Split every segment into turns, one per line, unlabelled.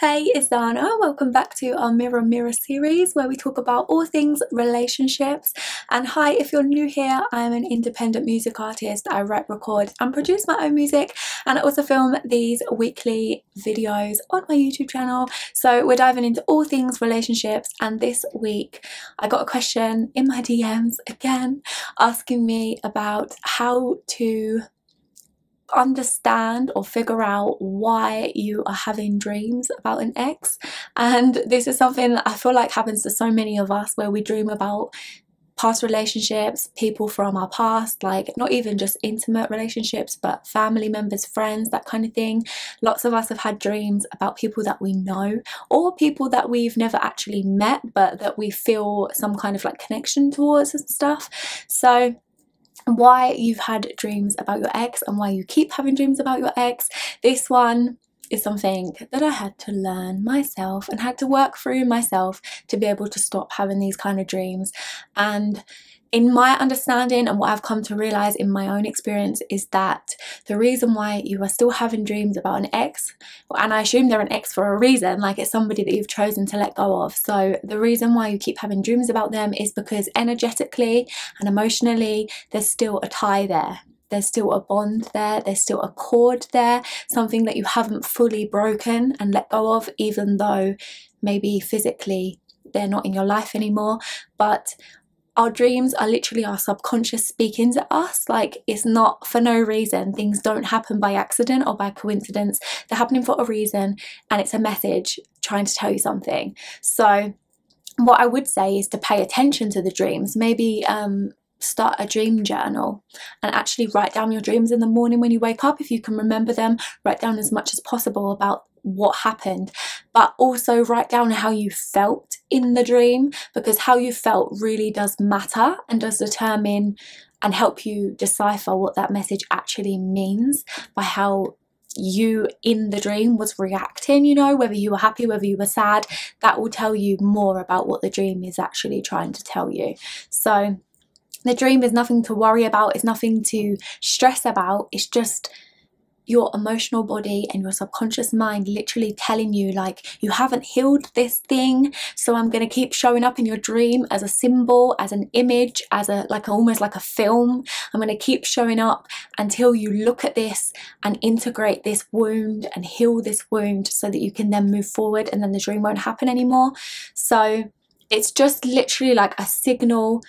Hey, it's Xana. Welcome back to our Mirror Mirror series where we talk about all things relationships. And hi, if you're new here, I'm an independent music artist. I write, record, and produce my own music, and I also film these weekly videos on my YouTube channel. So we're diving into all things relationships. And this week, I got a question in my DMs again asking me about how to understand or figure out why you are having dreams about an ex and this is something that I feel like happens to so many of us where we dream about past relationships, people from our past, like not even just intimate relationships, but family members, friends, that kind of thing. Lots of us have had dreams about people that we know or people that we've never actually met, but that we feel some kind of like connection towards and stuff. So why you've had dreams about your ex and why you keep having dreams about your ex. This one is something that I had to learn myself and had to work through myself to be able to stop having these kind of dreams. And in my understanding and what I've come to realize in my own experience is that the reason why you are still having dreams about an ex, and I assume they're an ex for a reason, like it's somebody that you've chosen to let go of. So the reason why you keep having dreams about them is because energetically and emotionally, there's still a tie there. There's still a bond there, there's still a cord there, something that you haven't fully broken and let go of, even though maybe physically they're not in your life anymore. But our dreams are literally our subconscious speaking to us. Like it's not for no reason. Things don't happen by accident or by coincidence. They're happening for a reason and it's a message trying to tell you something. So what I would say is to pay attention to the dreams. Maybe um, start a dream journal and actually write down your dreams in the morning when you wake up if you can remember them write down as much as possible about what happened but also write down how you felt in the dream because how you felt really does matter and does determine and help you decipher what that message actually means by how you in the dream was reacting, you know, whether you were happy, whether you were sad, that will tell you more about what the dream is actually trying to tell you. So, the dream is nothing to worry about, it's nothing to stress about, it's just your emotional body and your subconscious mind literally telling you like you haven't healed this thing so i'm going to keep showing up in your dream as a symbol as an image as a like almost like a film. I'm going to keep showing up until you look at this and integrate this wound and heal this wound so that you can then move forward and then the dream won't happen anymore. So it's just literally like a signal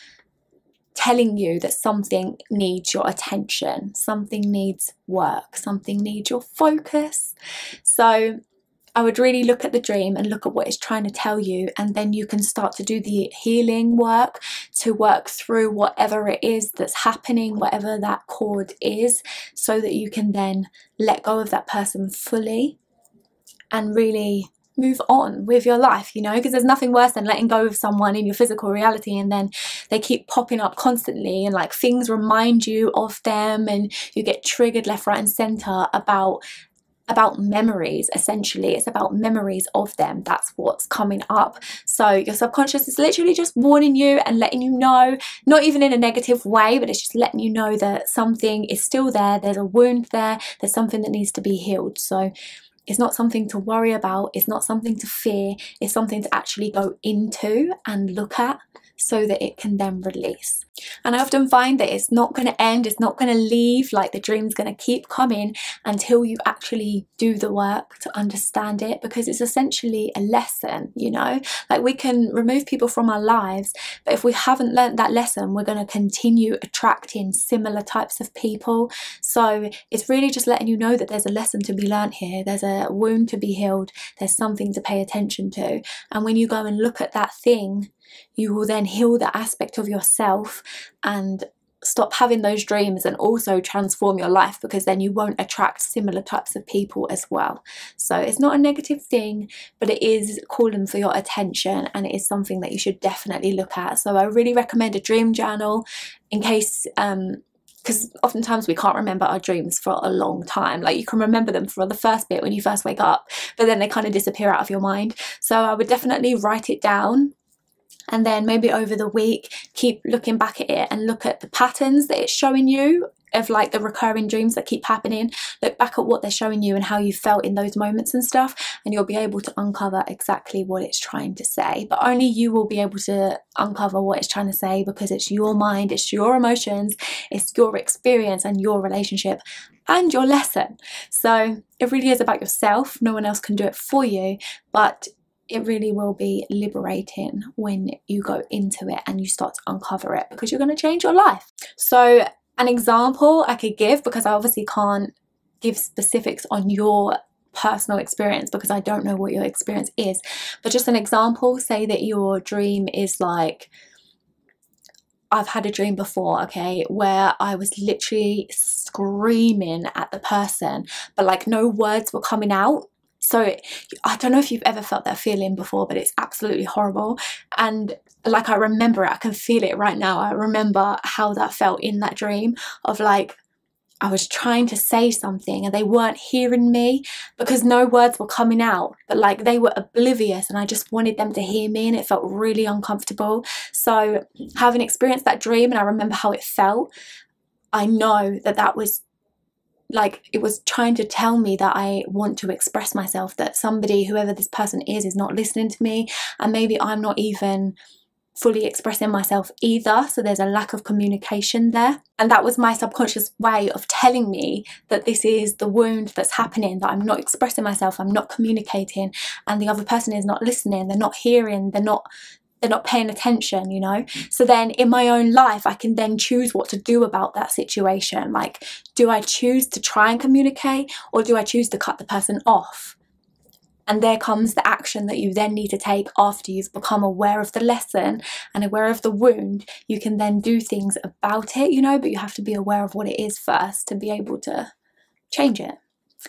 telling you that something needs your attention, something needs work, something needs your focus. So I would really look at the dream and look at what it's trying to tell you, and then you can start to do the healing work to work through whatever it is that's happening, whatever that cord is, so that you can then let go of that person fully and really move on with your life, you know, because there's nothing worse than letting go of someone in your physical reality and then they keep popping up constantly and like things remind you of them and you get triggered left, right, and center about about memories essentially. It's about memories of them. That's what's coming up. So your subconscious is literally just warning you and letting you know not even in a negative way but it's just letting you know that something is still there. There's a wound there. There's something that needs to be healed. So it's not something to worry about, it's not something to fear, it's something to actually go into and look at so that it can then release. And I often find that it's not going to end, it's not going to leave, like the dream's going to keep coming until you actually do the work to understand it because it's essentially a lesson, you know? Like we can remove people from our lives, but if we haven't learned that lesson, we're going to continue attracting similar types of people. So it's really just letting you know that there's a lesson to be learned here, there's a wound to be healed, there's something to pay attention to. And when you go and look at that thing, you will then heal that aspect of yourself and stop having those dreams and also transform your life because then you won't attract similar types of people as well. So it's not a negative thing, but it is calling for your attention and it is something that you should definitely look at. So I really recommend a dream journal in case um because oftentimes we can't remember our dreams for a long time. Like you can remember them for the first bit when you first wake up, but then they kind of disappear out of your mind. So I would definitely write it down and then maybe over the week keep looking back at it and look at the patterns that it's showing you of like the recurring dreams that keep happening. Look back at what they're showing you and how you felt in those moments and stuff and you'll be able to uncover exactly what it's trying to say. But only you will be able to uncover what it's trying to say because it's your mind it's your emotions it's your experience and your relationship and your lesson. So it really is about yourself. No one else can do it for you but it really will be liberating when you go into it and you start to uncover it because you're going to change your life. So an example I could give, because I obviously can't give specifics on your personal experience because I don't know what your experience is, but just an example, say that your dream is like, I've had a dream before, okay, where I was literally screaming at the person, but like no words were coming out. So I don't know if you've ever felt that feeling before, but it's absolutely horrible. And like I remember it, I can feel it right now. I remember how that felt in that dream of like I was trying to say something and they weren't hearing me because no words were coming out, but like they were oblivious and I just wanted them to hear me and it felt really uncomfortable. So, having experienced that dream and I remember how it felt, I know that that was like it was trying to tell me that I want to express myself, that somebody, whoever this person is, is not listening to me, and maybe I'm not even fully expressing myself either. So there's a lack of communication there. And that was my subconscious way of telling me that this is the wound that's happening, that I'm not expressing myself, I'm not communicating, and the other person is not listening, they're not hearing, they're not they're not paying attention, you know? So then in my own life, I can then choose what to do about that situation. Like, do I choose to try and communicate or do I choose to cut the person off? And there comes the action that you then need to take after you've become aware of the lesson and aware of the wound. You can then do things about it, you know, but you have to be aware of what it is first to be able to change it.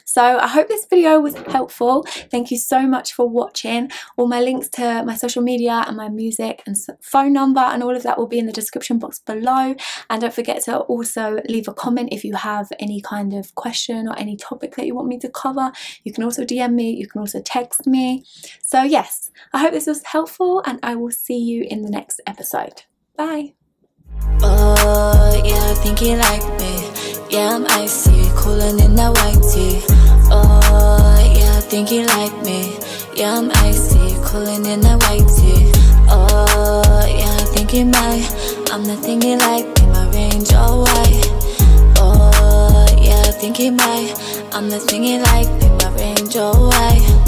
So I hope this video was helpful. Thank you so much for watching. All my links to my social media and my music and phone number and all of that will be in the description box below. And don't forget to also leave a comment if you have any kind of question or any topic that you want me to cover. You can also DM me, you can also text me. So yes, I hope this was helpful and I will see you in the next episode. Bye. Oh, yeah, Yeah, I'm icy, cooling in that white tee. Oh, yeah, I think you like me. Yeah, I'm icy, cooling in that white tee. Oh, yeah, I think you might. I'm the thing you like, be my range all white. Oh, yeah, I think you might. I'm the thing you like, be my range all white.